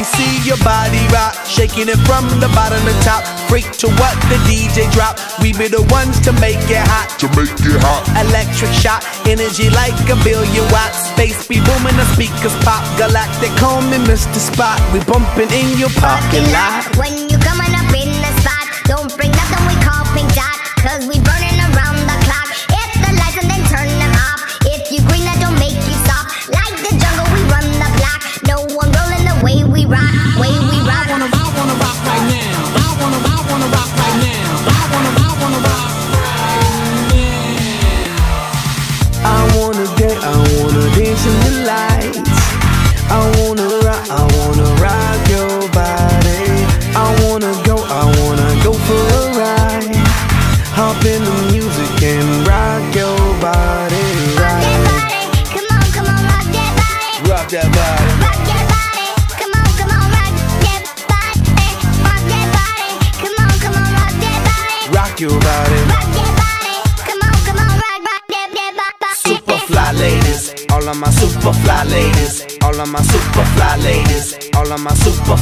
Let me see your body rock, shaking it from the bottom to top. Freak to what the DJ drop. We be the ones to make it hot. To make it hot. Electric shock, energy like a billion watts. Space be booming, the speakers pop. Galactic, call me Mr. Spock. We bumping in your parking lot. That body. Rock that body, come on, come on, rock that body. Rock that body, come on, come on, rock that body. Rock your body. Rock all of my super fly ladies, all of my super fly ladies, all of my super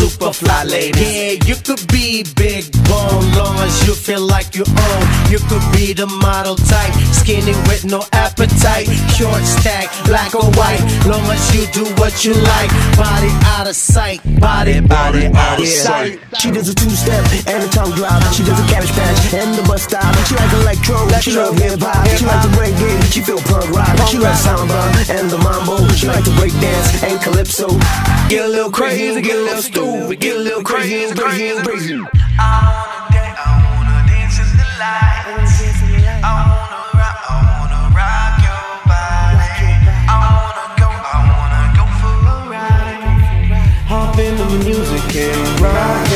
super fly ladies. Yeah, you could be big bone, long as you feel like you own. You could be the model type, skinny with no appetite, short stack, black or white, long as you do what you like. Body out of sight, body, body out of sight. She does a two-step and a tongue drop. She does a cabbage patch and the bus stop. She like electro, she love hip hop. She like the reggae, she feel punk rock. She like samba and the mambo. She like to break dance and calypso. Get a little crazy, get a little stupid, get a little crazy, crazy, crazy. I wanna dance, I wanna dance in the lights. I wanna rock, I wanna rock your body. I wanna go, I wanna go for a ride. Hop in the music and rock your body.